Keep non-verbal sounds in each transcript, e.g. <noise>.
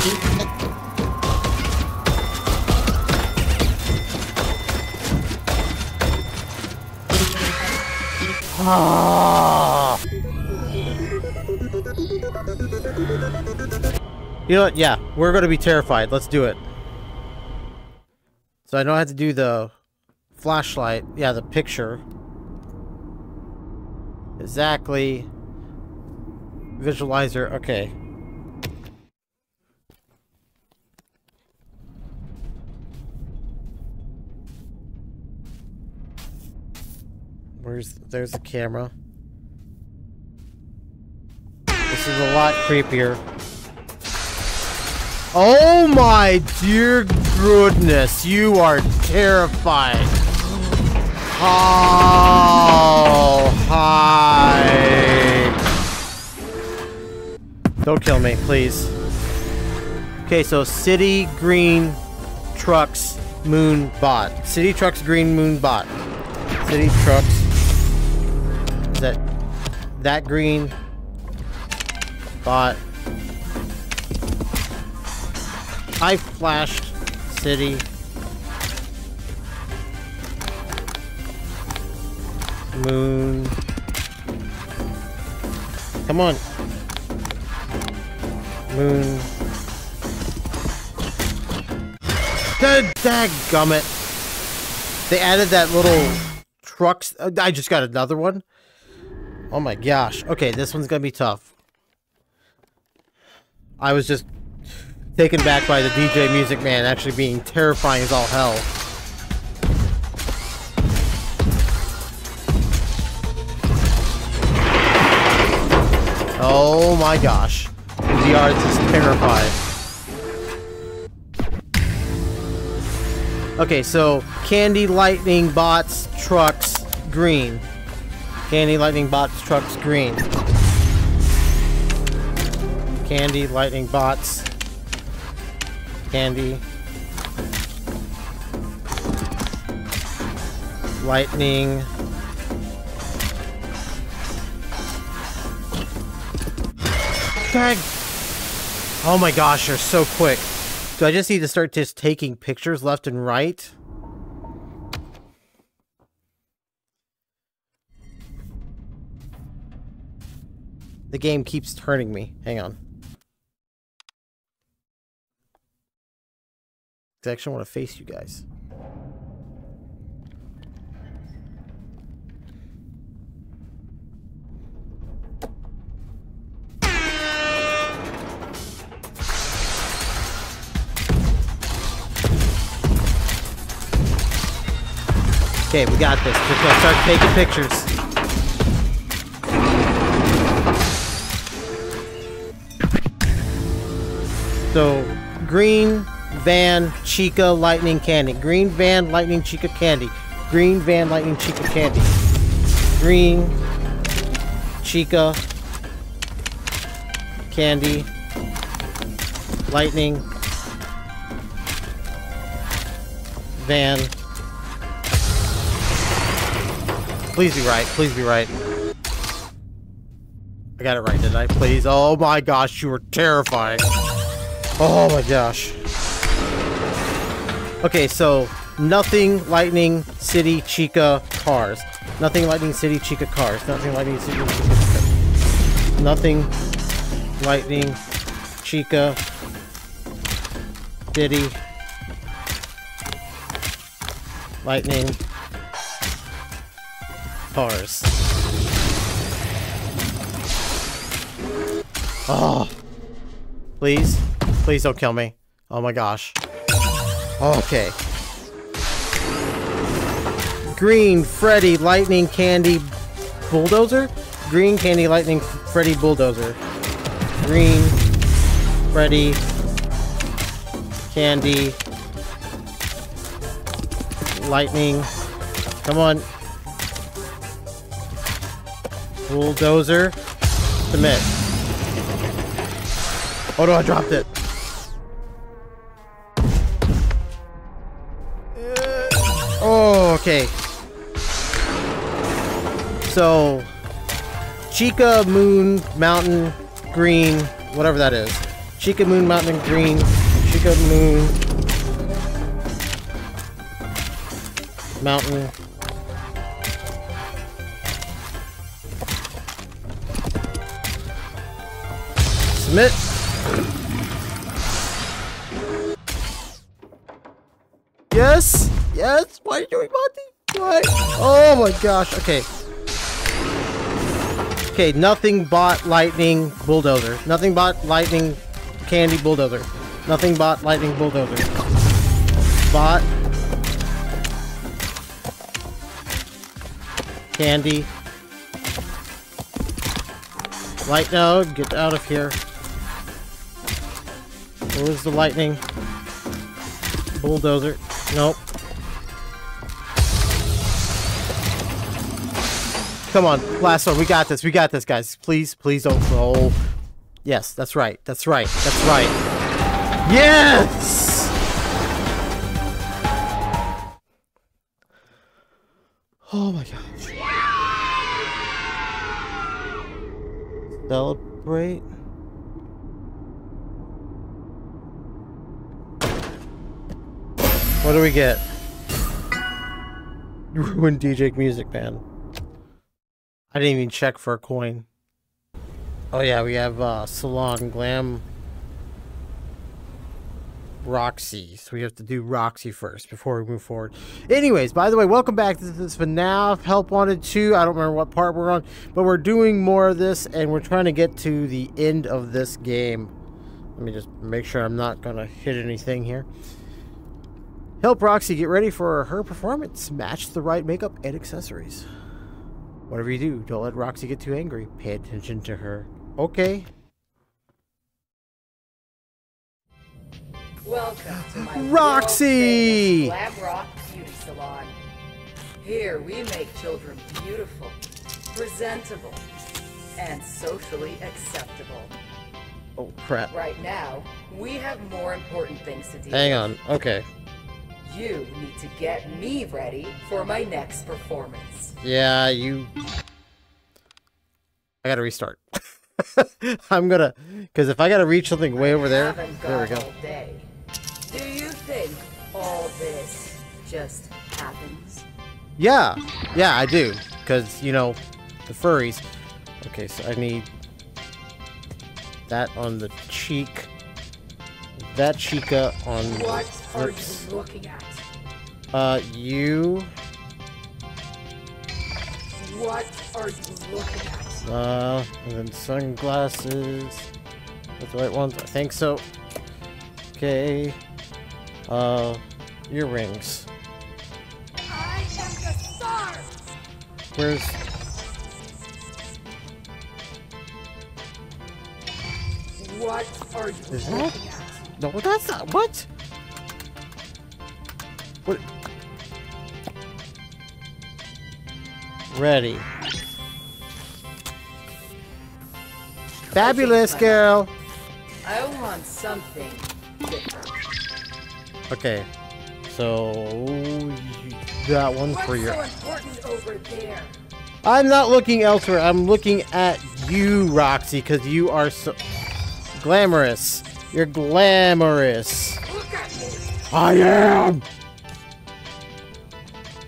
You know what? Yeah, we're going to be terrified. Let's do it. So I know I have to do the flashlight. Yeah, the picture. Exactly. Visualizer. Okay. Where's there's the camera. This is a lot creepier. Oh my dear goodness, you are terrifying. Oh, hi. Don't kill me, please. Okay, so City Green Trucks Moon Bot. City Trucks Green Moon Bot. City Trucks. That that green bot? I flashed City. Moon. Come on. Moon. Dadgummit. They added that little trucks. I just got another one. Oh my gosh. Okay, this one's gonna be tough. I was just taken back by the DJ Music Man actually being terrifying as all hell. Oh my gosh. The artist is terrified. Okay, so candy, lightning, bots, trucks, green. Candy, lightning, bots, trucks, green. Candy, lightning, bots. Candy. Lightning. Dag. Oh my gosh, you're so quick. Do I just need to start just taking pictures left and right? The game keeps turning me. Hang on. I actually want to face you guys. Okay, we got this. Just gonna start taking pictures. So, green van Chica lightning candy. Green van lightning Chica candy. Green van lightning Chica candy. Green Chica candy lightning van Please be right. Please be right. I got it right, did I? Please. Oh my gosh, you were terrifying. Oh my gosh. Okay, so nothing lightning city chica cars. Nothing lightning city chica cars. Nothing lightning city chica cars. Nothing lightning chica diddy lightning cars. Oh. Please. Please don't kill me. Oh my gosh. Okay. Green Freddy Lightning Candy Bulldozer? Green Candy Lightning Freddy Bulldozer. Green Freddy Candy Lightning. Come on. Bulldozer. Submit. Oh no, I dropped it. Okay. So, Chica, Moon, Mountain, Green, whatever that is. Chica Moon Mountain green. Chica Moon Mountain. Submit. Yes! Yes! Why are you doing Monty? Why? Oh my gosh. Okay. Okay, nothing but lightning bulldozer. Nothing but lightning candy bulldozer. Nothing but lightning bulldozer. Bot. Candy. Light node, get out of here. Where's the lightning? Bulldozer. Nope. Come on, last one. We got this. We got this, guys. Please, please don't. Oh, yes, that's right. That's right. That's right. Yes. Oh my god. Celebrate. What do we get? <laughs> Ruined DJ Music Band. I didn't even check for a coin. Oh yeah, we have uh, Salon Glam Roxy. So we have to do Roxy first before we move forward. Anyways, by the way, welcome back to this FNAF Help Wanted 2. I don't remember what part we're on, but we're doing more of this and we're trying to get to the end of this game. Let me just make sure I'm not going to hit anything here. Help Roxy get ready for her performance. Match the right makeup and accessories. Whatever you do, don't let Roxy get too angry. Pay attention to her. Okay. Welcome to my Roxy! world-famous Glam Rock Beauty Salon. Here we make children beautiful, presentable, and socially acceptable. Oh, crap. Right now, we have more important things to deal Hang on. Okay. You need to get me ready for my next performance. Yeah, you... I gotta restart. <laughs> I'm gonna... Because if I gotta reach something way over there... There we go. day. Do you think all this just happens? Yeah. Yeah, I do. Because, you know, the furries. Okay, so I need... That on the cheek. That chica on What the are you looking at? Uh, you... What are you looking at? Uh, and then sunglasses. That's the right ones? I think so. Okay. Uh, earrings. I am the star! Where's... What are you Is that- at? No, that's not... What? What? Ready. Fabulous, girl! I want something different. Okay. So... That one for What's your... so important over there? I'm not looking elsewhere. I'm looking at you, Roxy, because you are so glamorous. You're glamorous. Look at me! I am.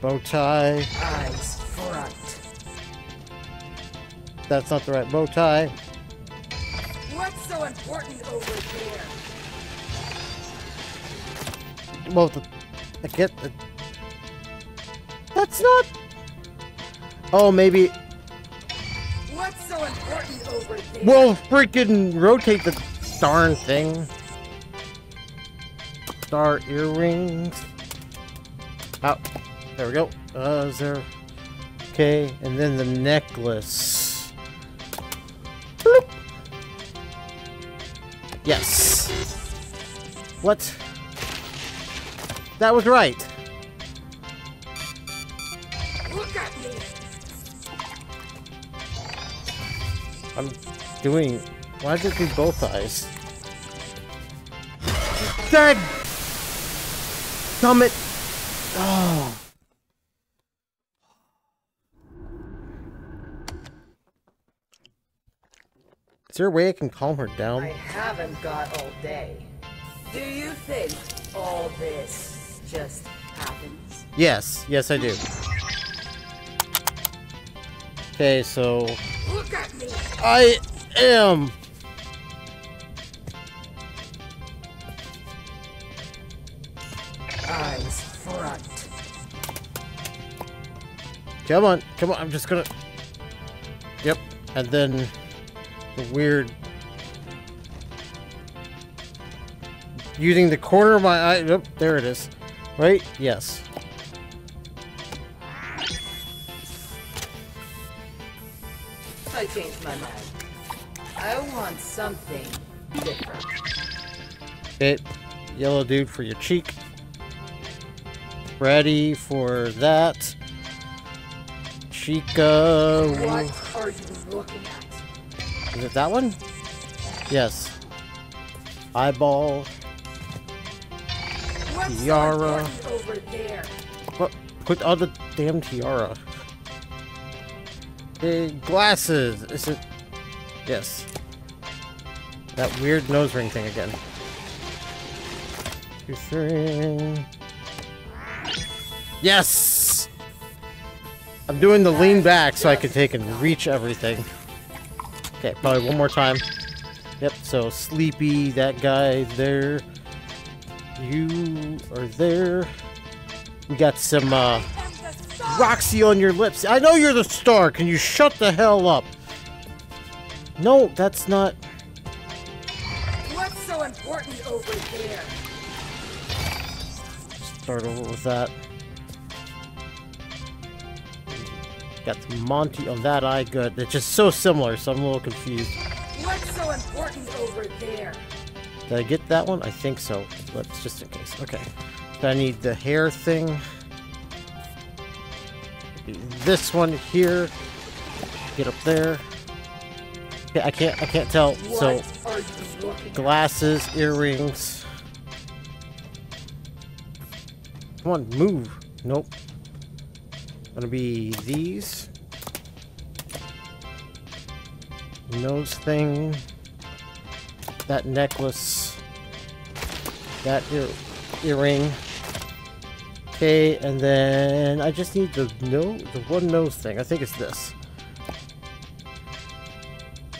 Bow tie. Eyes front. That's not the right bow tie. What's so important over there? Well, the, I get the. That's not. Oh, maybe. What's so important over there? Well, freaking rotate the darn thing. Star earrings. Out. There we go. Uh, is there? Okay, and then the necklace. Bloop. Yes. What? That was right. Look at me! I'm doing. Why did it do both eyes? Dumb it! Oh. Is there a way I can calm her down? I haven't got all day. Do you think all this just happens? Yes, yes I do. Okay, so Look at me! I am. Come on, come on. I'm just gonna. Yep, and then the weird using the corner of my eye. Yep, there it is. Right? Yes. I changed my mind. I want something different. It yellow dude for your cheek. Ready for that. Chica. What are you looking at? Is it that one? Yes. Eyeball. What's Tiara. over there? What? Put on the damn tiara. Big glasses. Is it? Yes. That weird nose ring thing again. Yes! I'm doing the lean back so I can take and reach everything. Okay, probably one more time. Yep, so Sleepy, that guy there. You are there. We got some, uh, Roxy on your lips. I know you're the star. Can you shut the hell up? No, that's not. What's so important over there? Start over with that. Got Monty on that eye. Good. It's just so similar, so I'm a little confused. What's so important over there? Did I get that one? I think so. Let's just in case. Okay. So I need the hair thing. This one here. Get up there. Okay, I can't. I can't tell. What So glasses, earrings. Come on, move. Nope. Gonna be these. Nose thing. That necklace. That ear earring. Okay, and then I just need the no the one nose thing. I think it's this.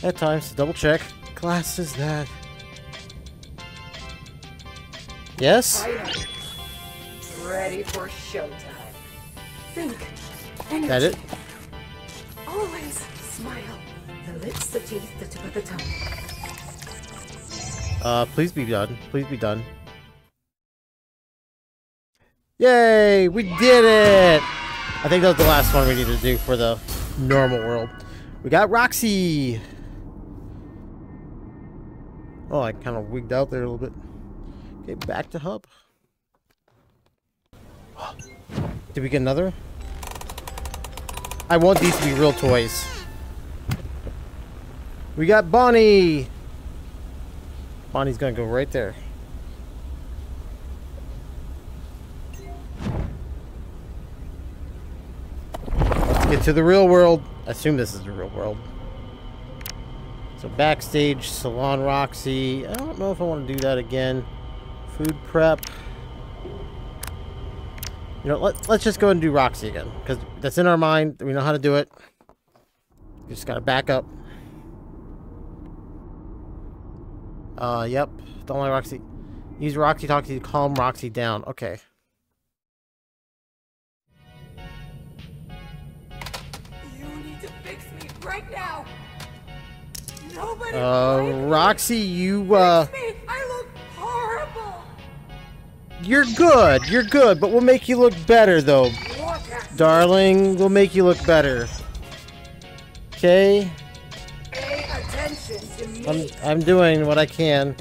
At times, to double check. Glasses that. Yes? Ready for showtime. Think. Energy. That it? Always smile. The lips, the teeth, the tip of the tongue. Uh, please be done. Please be done. Yay! We did it! I think that was the last one we needed to do for the normal world. We got Roxy! Oh, I kind of wigged out there a little bit. Okay, back to hub. <gasps> Did we get another? I want these to be real toys. We got Bonnie! Bonnie's gonna go right there. Let's get to the real world. I assume this is the real world. So backstage, Salon Roxy. I don't know if I want to do that again. Food prep. You know, let, let's just go and do Roxy again. Because that's in our mind. We know how to do it. You just gotta back up. Uh, yep. Don't like Roxy. Use Roxy Talk to calm Roxy down. Okay. You need to fix me right now. Nobody. Uh. Roxy, you, uh, Fix me. You're good. You're good, but we'll make you look better, though. Darling, we'll make you look better. Okay? Pay attention to me. I'm, I'm doing what I can.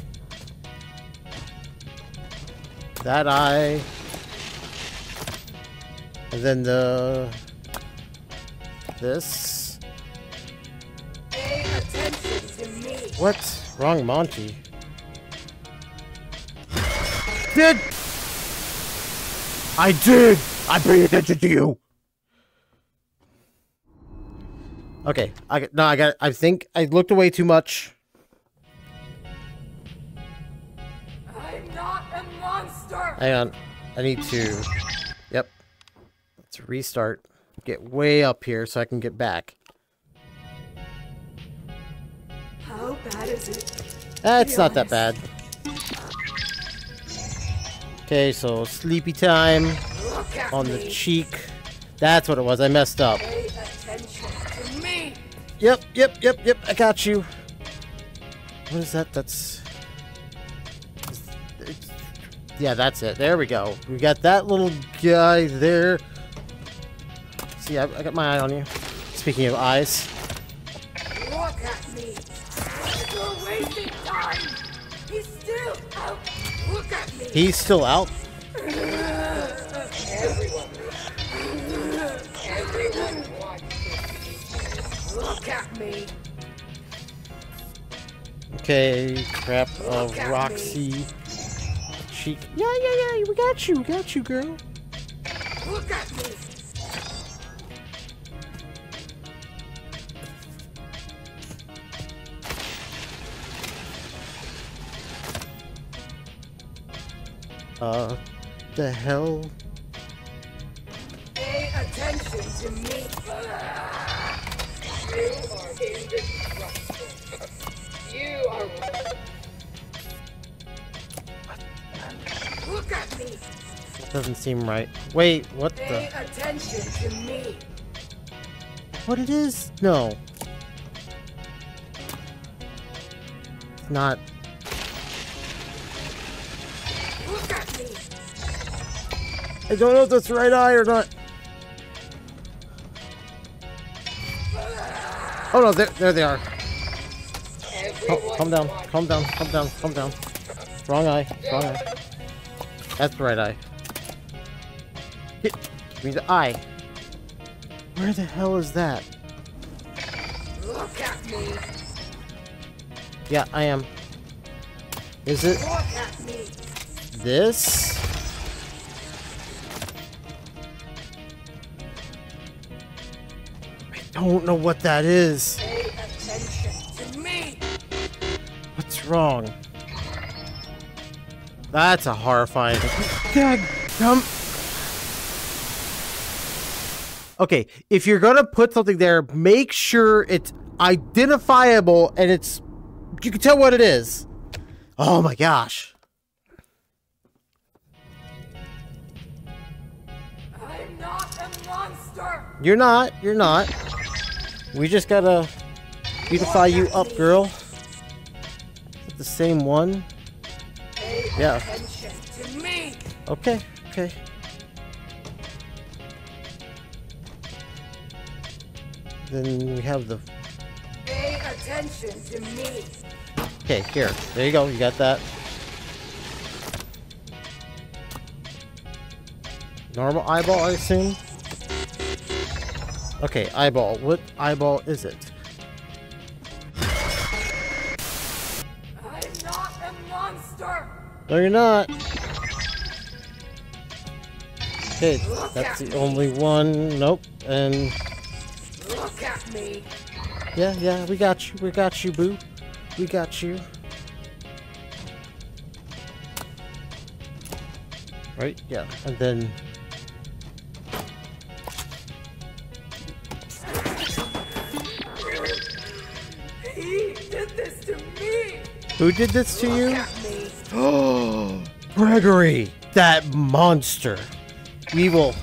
That eye. And then the... This. What? Wrong Monty. Did... I did! I paid attention to you! Okay, I no, I got. I think I looked away too much. I'm not a monster. Hang on, I need to. Yep, let's restart. Get way up here so I can get back. How bad is it? That's not honest. that bad. Okay, so sleepy time on the cheek. That's what it was. I messed up. Yep, yep, yep, yep. I got you. What is that? That's. Yeah, that's it. There we go. We got that little guy there. See, I, I got my eye on you. Speaking of eyes. He's still out. Okay, crap of. Roxy. Cheek. Yeah, yeah, yeah. We got you. We got you, girl. Look at me. Uh, the hell? Pay attention to me. You are indestructible. You are. Look at me. Doesn't seem right. Wait, what Pay the? attention to me. What it is? No. It's not. I don't know if that's the right eye or not. Oh no, there, there they are. Oh, calm down, calm down, calm down, calm down. Wrong eye, wrong eye. That's the right eye. Hit me the eye. Where the hell is that? Look at me. Yeah, I am. Is it Look at me. this? Don't know what that is. Pay attention to me. What's wrong? That's a horrifying. God, come. Okay, if you're gonna put something there, make sure it's identifiable and it's you can tell what it is. Oh my gosh. I'm not a monster. You're not, you're not. We just gotta beautify you up, girl. The same one? Yeah. Okay, okay. Then we have the. Pay attention to me. Okay, here. There you go. You got that. Normal eyeball, I assume? Okay, eyeball. What eyeball is it? I'm not a monster. No, you're not. Okay, that's the only one. Nope. And Look at me. yeah, yeah, we got you. We got you, boo. We got you. Right? Yeah. And then who did this to you? Oh, <gasps> Gregory, that monster. We will.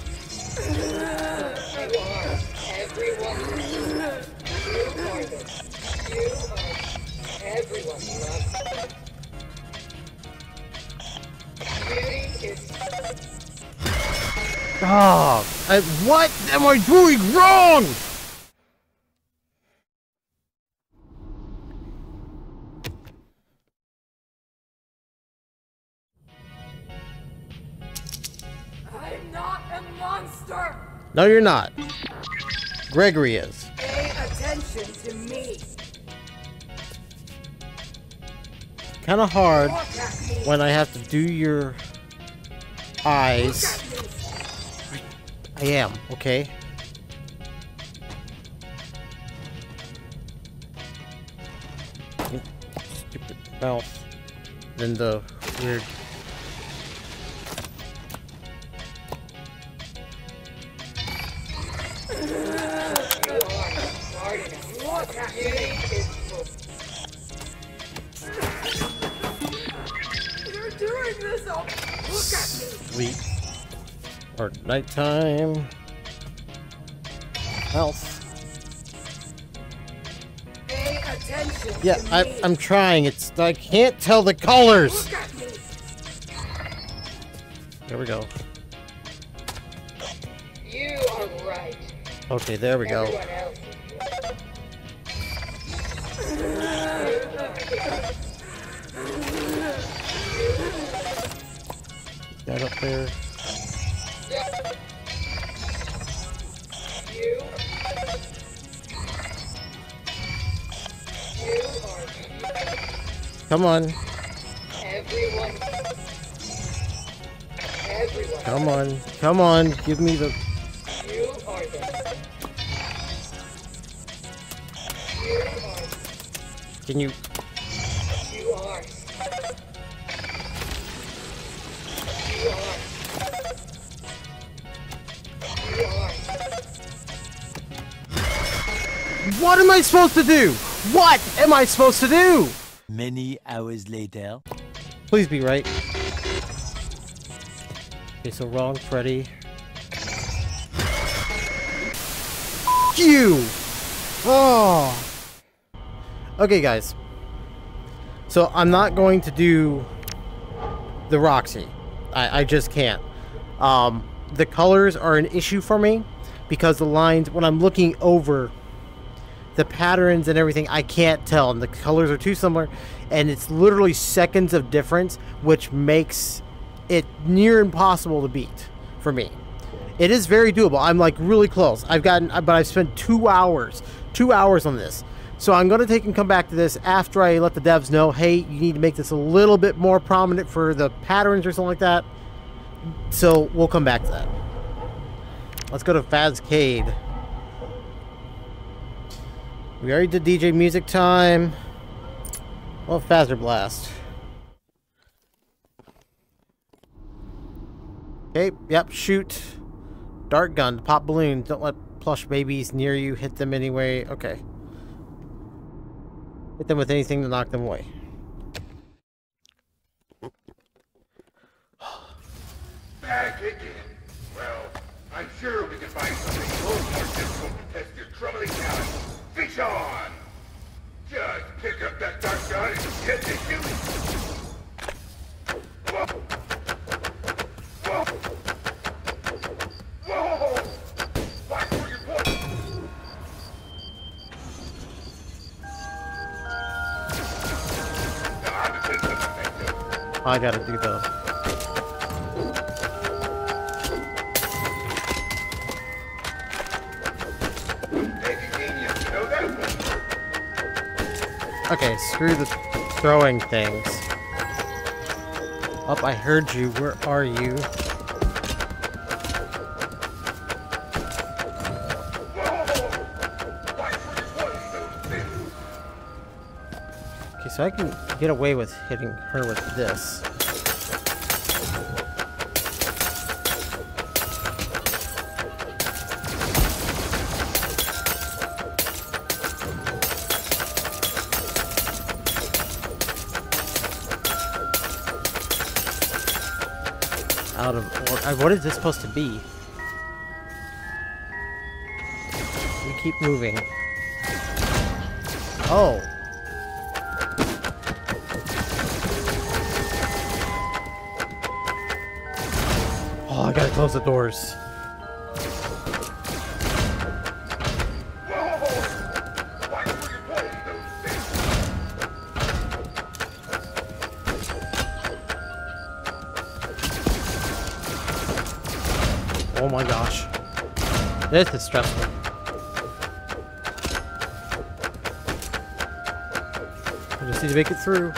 Everyone. You are the. You are. Everyone loves. Beauty is. Oh, I, what am I doing wrong? No, you're not. Gregory is. Pay attention to me. Kind of hard Look at me. when I have to do your eyes. I am, okay? Stupid mouth. Then the weird You're doing this all. Look at me. Sleep. Or nighttime. Health. Pay attention. Yeah, I. I'm trying. It's I can't tell the colors. Look at me. There we go. You are right. Okay, there we go. Everyone else That up there. Come on. everyone. Everyone. Come on. Come on. Give me the. You are the. You are. Can you? You am I supposed to do? What am I supposed to do? Many hours later. Please be right. Okay, so wrong, Freddy. F you! Oh. Okay, guys. So I'm not going to do the Roxy. I, I just can't. Um, the colors are an issue for me because the lines, when I'm looking over the patterns and everything I can't tell. And the colors are too similar. And it's literally seconds of difference which makes it near impossible to beat for me. It is very doable. I'm like really close. I've gotten but I've spent two hours two hours on this. So I'm going to take and come back to this after I let the devs know hey you need to make this a little bit more prominent for the patterns or something like that. So we'll come back to that. Let's go to Fazcade we already did DJ music time. Well, Fazer Blast. Okay, yep, shoot. Dart gun, pop balloons. Don't let plush babies near you. Hit them anyway. Okay. Hit them with anything to knock them away. Back again. Well, I'm sure we can find something a little more difficult to test your troubling talent. Fish on! Just pick up that dart gun and get effective. I gotta do the. Okay, screw the throwing things. Up, I heard you. Where are you? Okay, so I can get away with hitting her with this. Out of or- uh, what is this supposed to be? We keep moving. Oh. Oh, I gotta close the doors. This is stressful. I just need to make it through.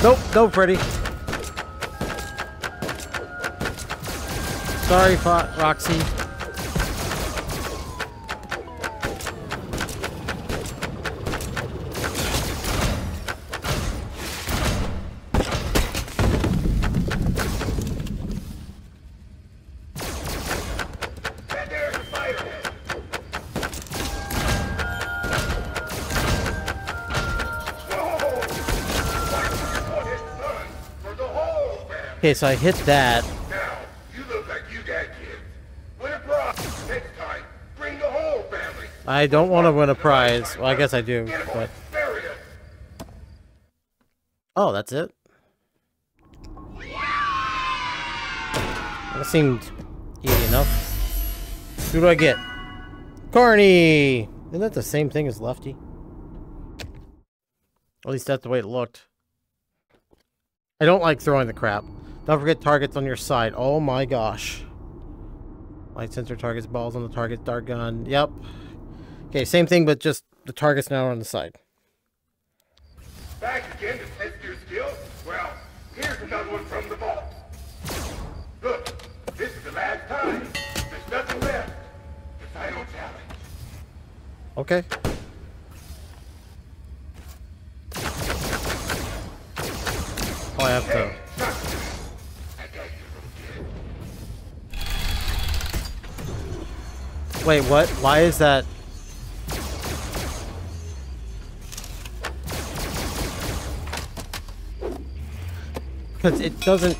Nope, no, Freddy. Sorry, Fo Roxy. Okay, so I hit that. Now, you look like you got kids. Win a prize. Next time, bring the whole family. I don't want to win a prize. Well, I guess I do, Get 'em on but... Oh, that's it? That seemed easy enough. Who do I get? Carnie! Isn't that the same thing as Lefty? At least that's the way it looked. I don't like throwing the crap. Don't forget targets on your side. Oh my gosh. Light sensor targets balls on the target dart gun. Yep. Okay, same thing, but just the targets now are on the side. Back again to test your skills? Well, here's another one from the vault. Look, this is the last time. There's nothing left. The final challenge. Okay. Oh, I have to. Wait, what? Why is that? Because it doesn't.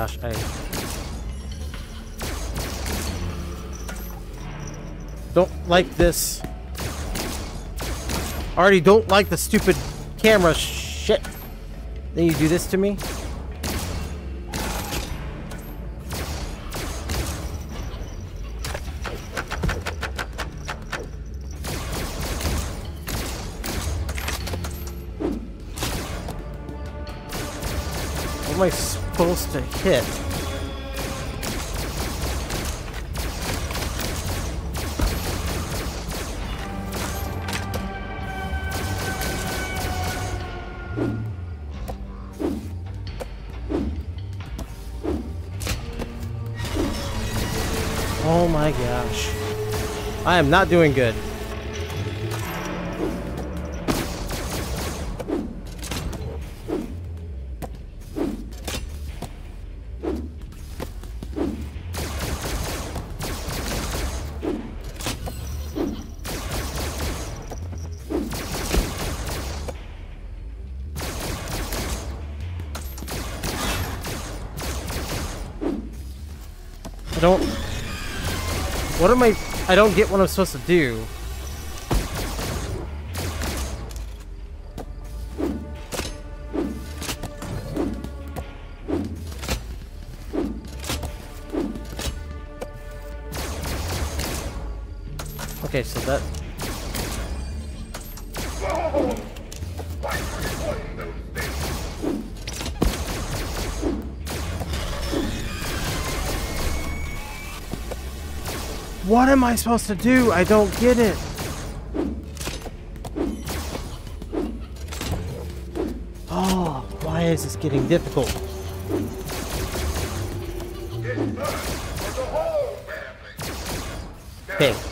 Gosh, I. Don't like this. Already don't like the stupid camera shit. Then you do this to me? Am I supposed to hit? Oh my gosh. I am not doing good. I... Don't get what I'm supposed to do. Okay, so that... What am I supposed to do? I don't get it. Oh, why is this getting difficult? Next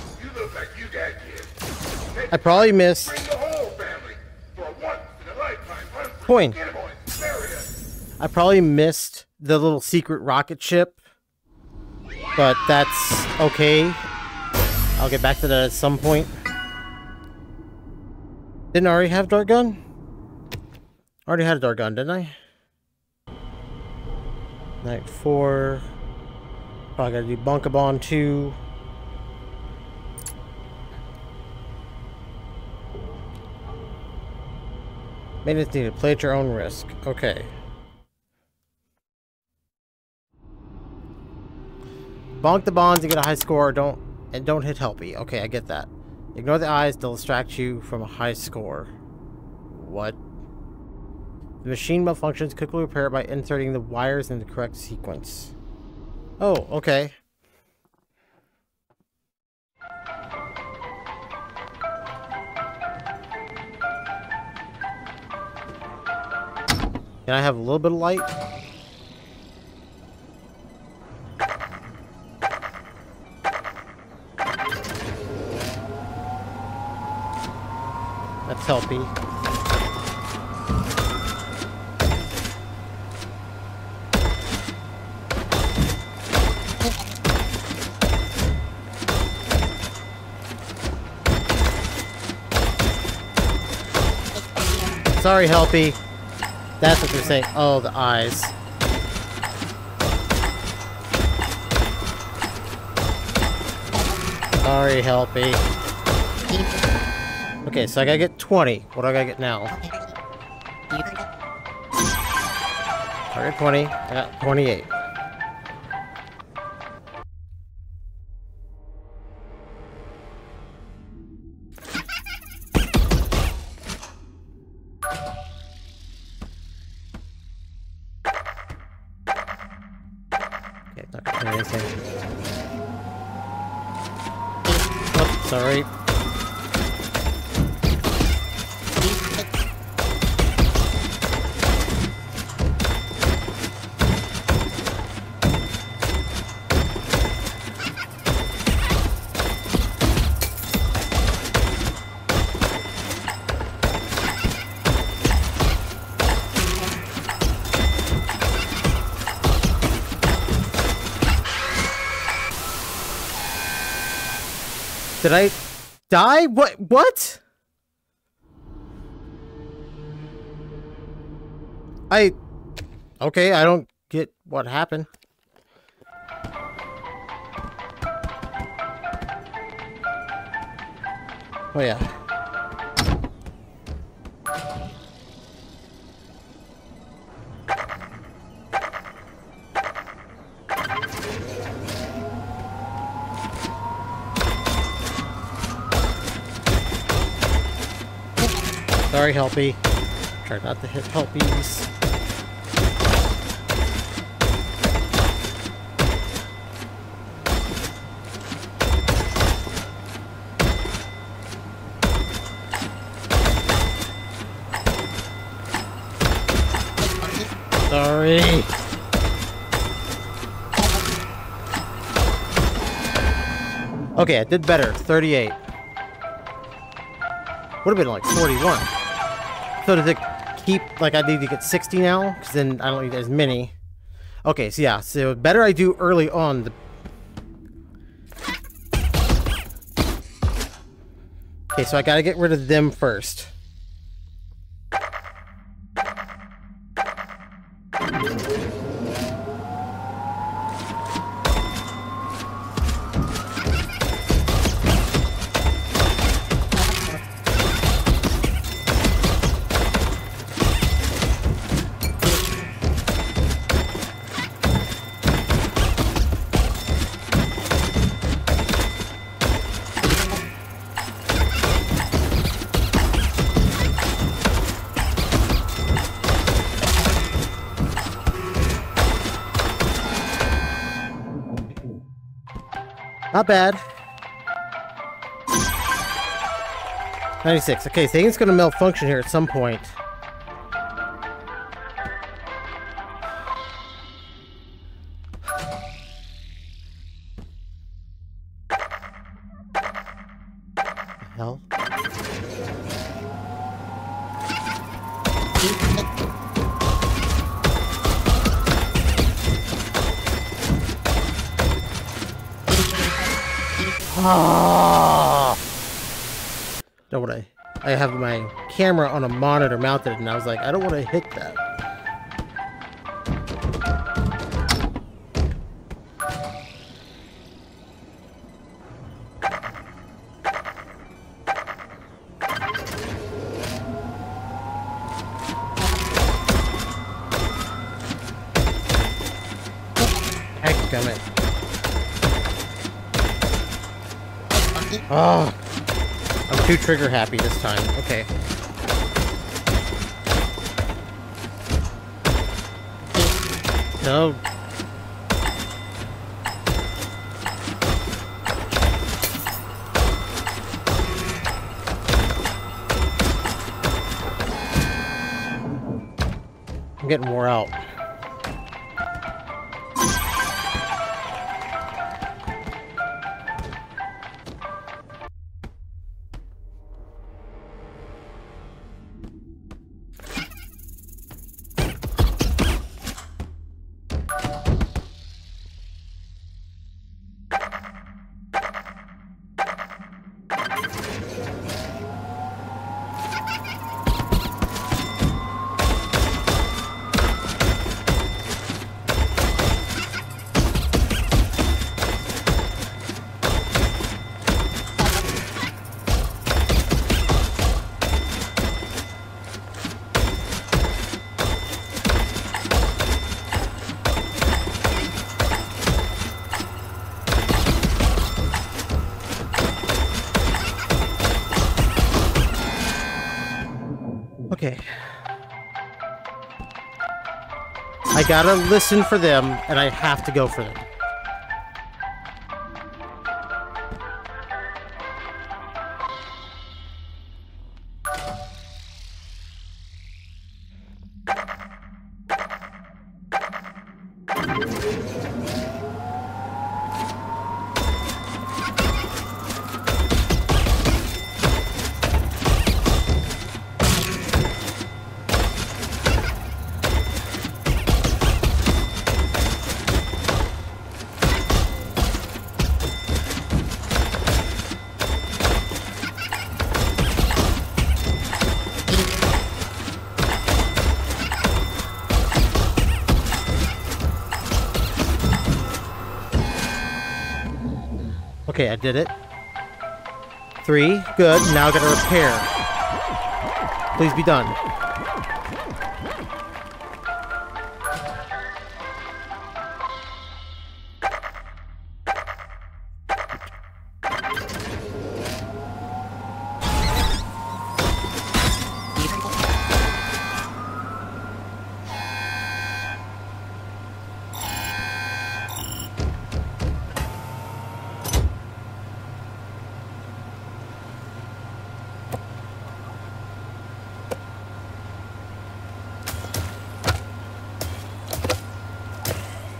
I probably missed... Coin. I probably missed the little secret rocket ship. But that's okay. I'll get back to that at some point. Didn't I already have dart gun? Already had a dart gun, didn't I? Night four. Probably gotta do Bonk-a-Bon two. Maintenance needed. Play at your own risk. Okay. Bonk the bonds and get a high score. Don't and don't hit helpy. Okay, I get that. Ignore the eyes; they'll distract you from a high score. What? The machine malfunctions. Quickly repair by inserting the wires in the correct sequence. Oh, okay. Can I have a little bit of light? Healthy. Sorry, Helpy. That's what they're saying. Oh, the eyes. Sorry, Helpy. Okay, so I gotta get 20. What do I gotta get now? Target 20. I got 28. Okay, not anything. Oh, sorry. Did I die? What? What? I... Okay, I don't get what happened. Oh yeah. Sorry, Helpy. Try not to hit Helpies. Sorry. Okay, I did better. 38. Would have been like 41. So does it keep, like I need to get 60 now? Because then I don't need as many. Okay, so yeah, so better I do early on. The... Okay, so I gotta get rid of them first. Not bad. 96. Okay, so it's gonna malfunction here at some point. Camera on a monitor mounted, and I was like, I don't want to hit that. Ah. Too trigger happy this time. Okay. I'm getting wore out. I gotta listen for them, and I have to go for them. Did it. Three, good. Now gotta repair. Please be done.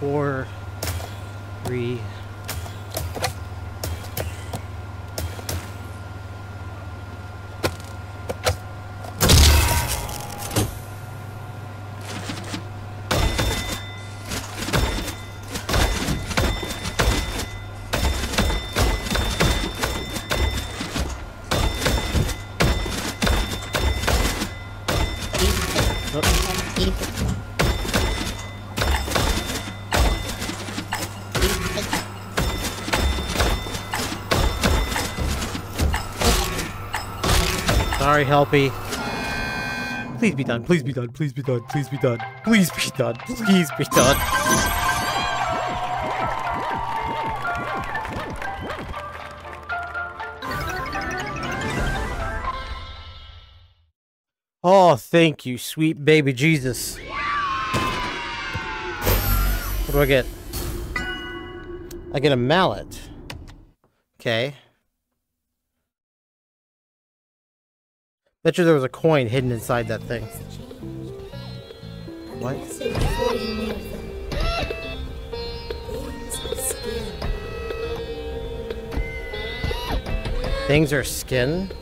Four, Sorry, Helpy. Please be done. Please be done. Please be done. Please be done. Please be done. Please be done. Oh, thank you, sweet baby Jesus. What do I get? I get a mallet. Okay. Bet you there was a coin hidden inside that thing. What? Things are skin?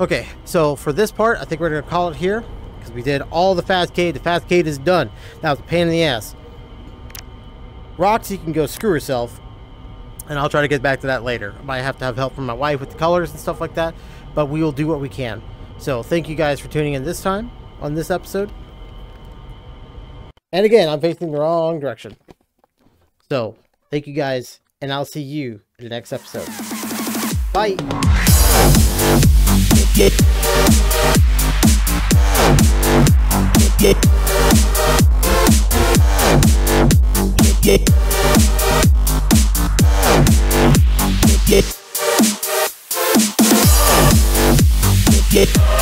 Okay, so for this part, I think we're going to call it here. Because we did all the fast Fazcade. The fast Fazcade is done. That was a pain in the ass. Roxy can go screw herself. And I'll try to get back to that later. I might have to have help from my wife with the colors and stuff like that. But we will do what we can. So thank you guys for tuning in this time on this episode. And again, I'm facing the wrong direction. So thank you guys. And I'll see you in the next episode. Bye. get Yeah.